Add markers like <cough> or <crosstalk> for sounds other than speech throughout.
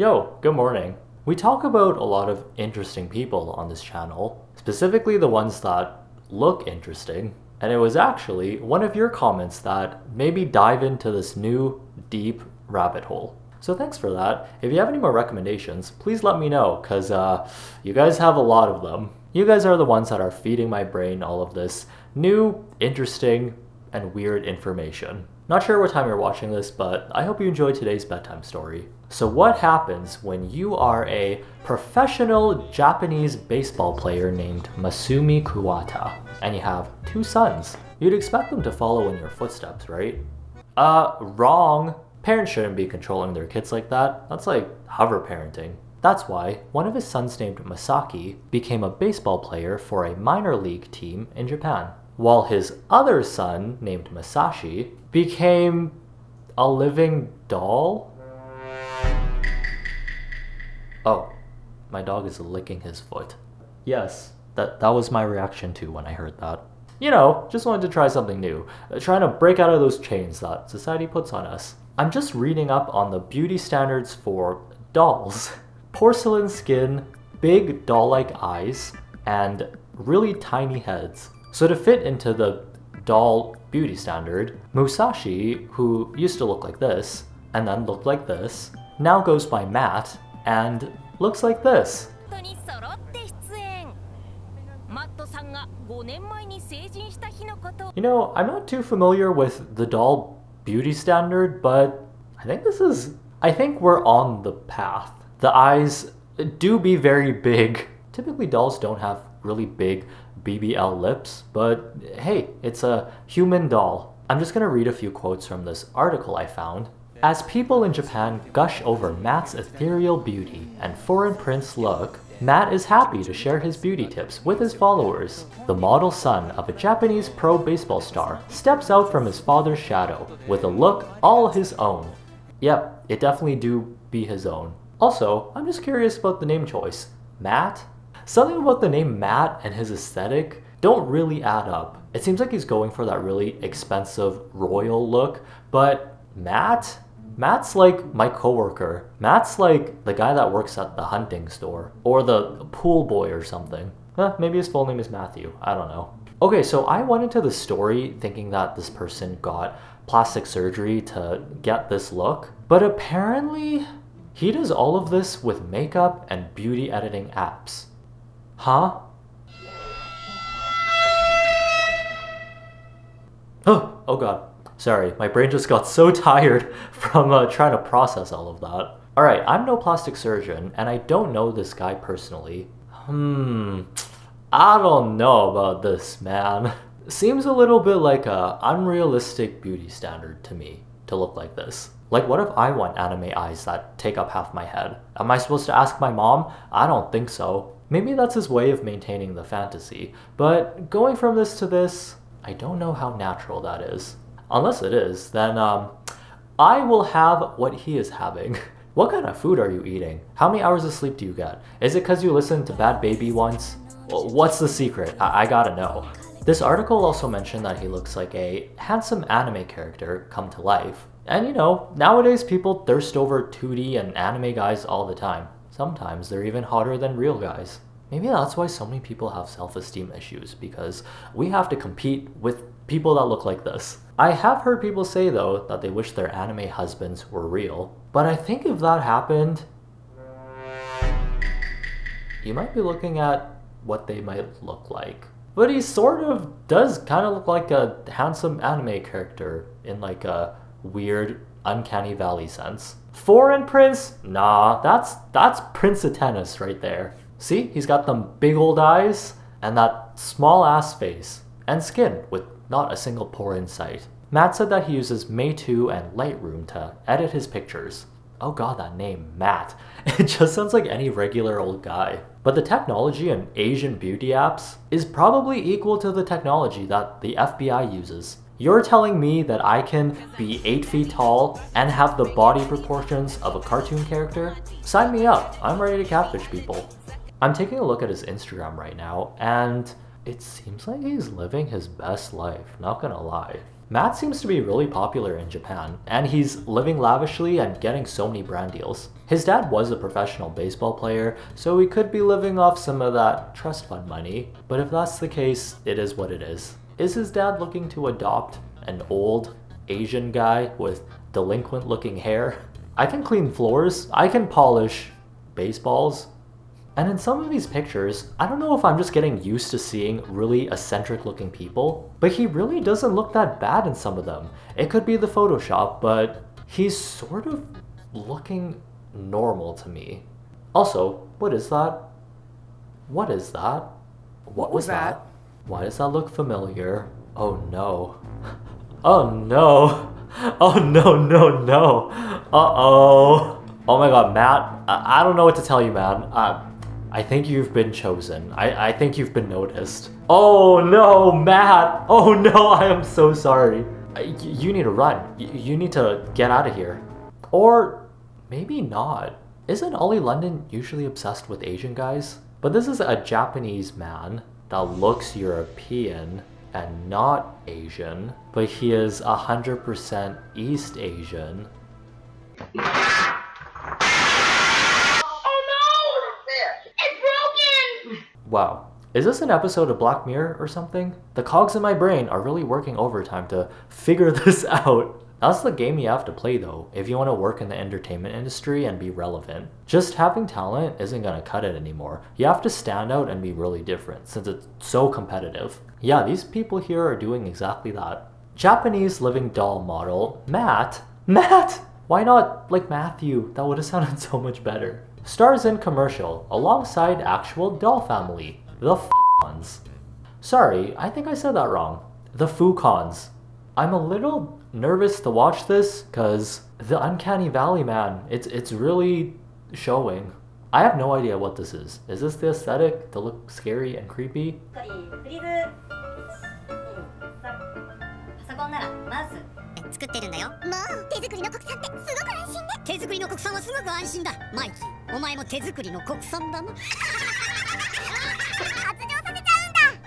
Yo, good morning. We talk about a lot of interesting people on this channel, specifically the ones that look interesting, and it was actually one of your comments that made me dive into this new deep rabbit hole. So thanks for that. If you have any more recommendations, please let me know, because uh, you guys have a lot of them. You guys are the ones that are feeding my brain all of this new, interesting, and weird information. Not sure what time you're watching this, but I hope you enjoyed today's bedtime story. So what happens when you are a professional Japanese baseball player named Masumi Kuwata, and you have two sons? You'd expect them to follow in your footsteps, right? Uh, wrong. Parents shouldn't be controlling their kids like that. That's like hover parenting. That's why one of his sons named Masaki became a baseball player for a minor league team in Japan while his other son, named Masashi, became a living doll? Oh, my dog is licking his foot. Yes, that, that was my reaction too when I heard that. You know, just wanted to try something new, uh, trying to break out of those chains that society puts on us. I'm just reading up on the beauty standards for dolls. <laughs> Porcelain skin, big doll-like eyes, and really tiny heads. So to fit into the doll beauty standard, Musashi, who used to look like this, and then looked like this, now goes by Matt and looks like this. You know, I'm not too familiar with the doll beauty standard, but I think this is. I think we're on the path. The eyes do be very big. Typically, dolls don't have really big BBL lips, but hey, it's a human doll. I'm just gonna read a few quotes from this article I found. As people in Japan gush over Matt's ethereal beauty and foreign prince look, Matt is happy to share his beauty tips with his followers. The model son of a Japanese pro baseball star steps out from his father's shadow with a look all his own. Yep, it definitely do be his own. Also, I'm just curious about the name choice. Matt? Something about the name Matt and his aesthetic don't really add up. It seems like he's going for that really expensive royal look, but Matt? Matt's like my coworker. Matt's like the guy that works at the hunting store or the pool boy or something. Eh, maybe his full name is Matthew. I don't know. Okay, so I went into the story thinking that this person got plastic surgery to get this look, but apparently he does all of this with makeup and beauty editing apps. Huh? Oh, oh god. Sorry, my brain just got so <laughs> tired from uh, trying to process all of that. Alright, I'm no plastic surgeon, and I don't know this guy personally. Hmm, I don't know about this, man. Seems a little bit like a unrealistic beauty standard to me to look like this. Like what if I want anime eyes that take up half my head? Am I supposed to ask my mom? I don't think so. Maybe that's his way of maintaining the fantasy, but going from this to this, I don't know how natural that is. Unless it is, then um, I will have what he is having. <laughs> what kind of food are you eating? How many hours of sleep do you get? Is it because you listened to Bad Baby once? What's the secret? I, I gotta know. This article also mentioned that he looks like a handsome anime character come to life. And you know, nowadays people thirst over 2D and anime guys all the time. Sometimes they're even hotter than real guys. Maybe that's why so many people have self-esteem issues, because we have to compete with people that look like this. I have heard people say though that they wish their anime husbands were real, but I think if that happened, you might be looking at what they might look like. But he sort of does kind of look like a handsome anime character in like a weird uncanny valley sense. Foreign prince? Nah, that's that's Prince Tennis right there. See, he's got them big old eyes and that small ass face and skin with not a single pore in sight. Matt said that he uses Meitu and Lightroom to edit his pictures. Oh god, that name, Matt. <laughs> It just sounds like any regular old guy. But the technology in Asian beauty apps is probably equal to the technology that the FBI uses. You're telling me that I can be 8 feet tall and have the body proportions of a cartoon character? Sign me up, I'm ready to catfish people. I'm taking a look at his Instagram right now, and it seems like he's living his best life, not gonna lie. Matt seems to be really popular in Japan, and he's living lavishly and getting so many brand deals. His dad was a professional baseball player, so he could be living off some of that trust fund money, but if that's the case, it is what it is. Is his dad looking to adopt an old Asian guy with delinquent looking hair? I can clean floors, I can polish baseballs, and in some of these pictures, I don't know if I'm just getting used to seeing really eccentric looking people, but he really doesn't look that bad in some of them. It could be the Photoshop, but he's sort of looking normal to me. Also, what is that? What is that? What, what was that? that? Why does that look familiar? Oh no. <laughs> Oh no. <laughs> Oh no, no, no. Uh oh. Oh my god, Matt, I, I don't know what to tell you, man. Uh, I think you've been chosen. I, I think you've been noticed. Oh no, Matt! Oh <laughs> no, I am so sorry. Uh, you need to run. You need to get out of here. Or maybe not. Isn't Oli London usually obsessed with Asian guys? But this is a Japanese man that looks European and not Asian, but he is 100% East Asian. Wow. Is this an episode of Black Mirror or something? The cogs in my brain are really working overtime to figure <laughs> this out. That's the game you have to play though, if you want to work in the entertainment industry and be relevant. Just having talent isn't gonna cut it anymore. You have to stand out and be really different, since it's so competitive. Yeah, these people here are doing exactly that. Japanese living doll model, Matt? Matt! Why not like Matthew? That would have sounded <laughs> so much better stars in commercial alongside actual doll family, the F***ons. Sorry, I think I said that wrong. The Fukons. I'm a little nervous to watch this because the Uncanny Valley man, it's, it's really showing. I have no idea what this is. Is this the aesthetic to look scary and creepy? 作ってるんだよもう手作りの国産ってすごく安心ね手作りの国産はすごく安心だマイキーお前も手作りの国産だな<laughs> 発情させちゃうんだ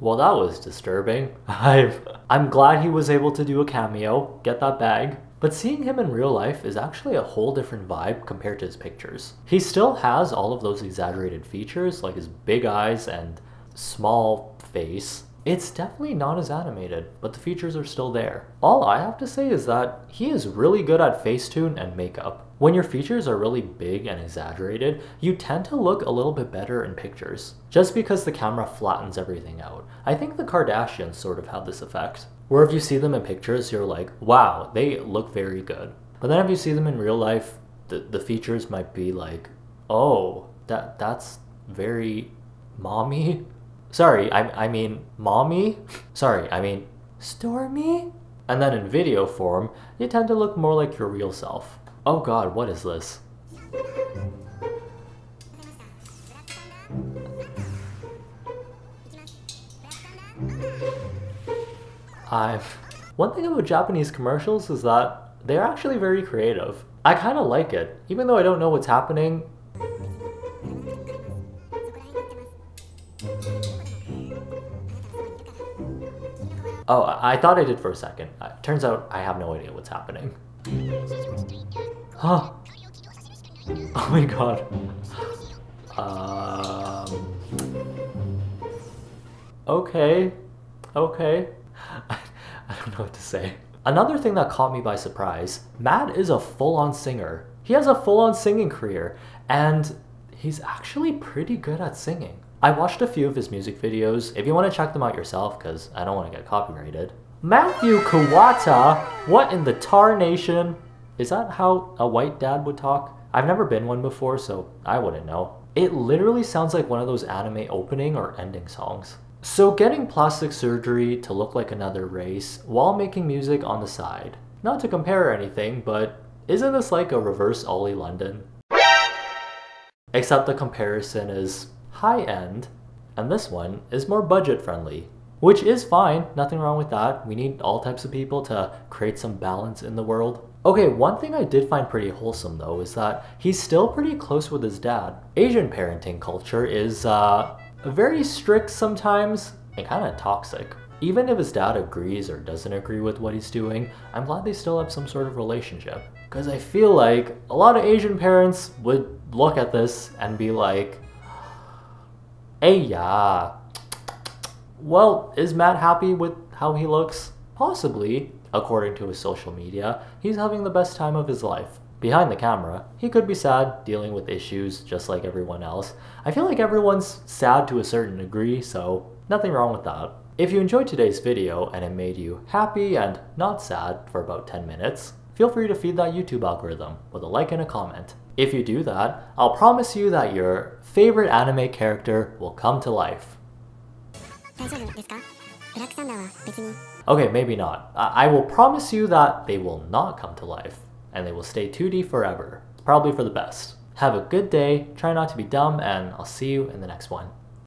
Well, that was disturbing. <laughs> I've, I'm glad he was able to do a cameo, get that bag. but seeing him in real life is actually a whole different vibe compared to his pictures. He still has all of those exaggerated features, like his big eyes and small face. It's definitely not as animated, but the features are still there. All I have to say is that he is really good at Facetune and makeup. When your features are really big and exaggerated, you tend to look a little bit better in pictures, just because the camera flattens everything out. I think the Kardashians sort of have this effect. Where if you see them in pictures, you're like, wow, they look very good. But then if you see them in real life, the, the features might be like, oh, that that's very mommy. <laughs> Sorry, I, I mean mommy. <laughs> Sorry, I mean stormy. And then in video form, you tend to look more like your real self. Oh god, what is this? I've... One thing about Japanese commercials is that they're actually very creative. I kind of like it, even though I don't know what's happening. Oh, I thought I did for a second. Uh, turns out I have no idea what's happening. Huh. Oh my god. Um... Okay. Okay. Don't know what to say. Another thing that caught me by surprise, Matt is a full-on singer. He has a full-on singing career, and he's actually pretty good at singing. I watched a few of his music videos, if you want to check them out yourself, because I don't want to get copyrighted. Matthew Kawata? What in the tar nation? Is that how a white dad would talk? I've never been one before, so I wouldn't know. It literally sounds like one of those anime opening or ending songs. So getting plastic surgery to look like another race while making music on the side. Not to compare anything, but isn't this like a reverse Oli London? Except the comparison is high end, and this one is more budget friendly. which is fine, nothing wrong with that. We need all types of people to create some balance in the world. Okay, one thing I did find pretty wholesome though is that he's still pretty close with his dad. Asian parenting culture is uh, very strict sometimes and kind of toxic. Even if his dad agrees or doesn't agree with what he's doing, I'm glad they still have some sort of relationship. Because I feel like a lot of Asian parents would look at this and be like, hey, yeah. Well, is Matt happy with how he looks? Possibly, according to his social media. He's having the best time of his life. Behind the camera, he could be sad, dealing with issues just like everyone else. I feel like everyone's sad to a certain degree, so nothing wrong with that. If you enjoyed today's video and it made you happy and not sad for about 10 minutes, feel free to feed that YouTube algorithm with a like and a comment. If you do that, I'll promise you that your favorite anime character will come to life. Okay, maybe not. I, I will promise you that they will not come to life, and they will stay 2D forever. Probably for the best. Have a good day, try not to be dumb, and I'll see you in the next one.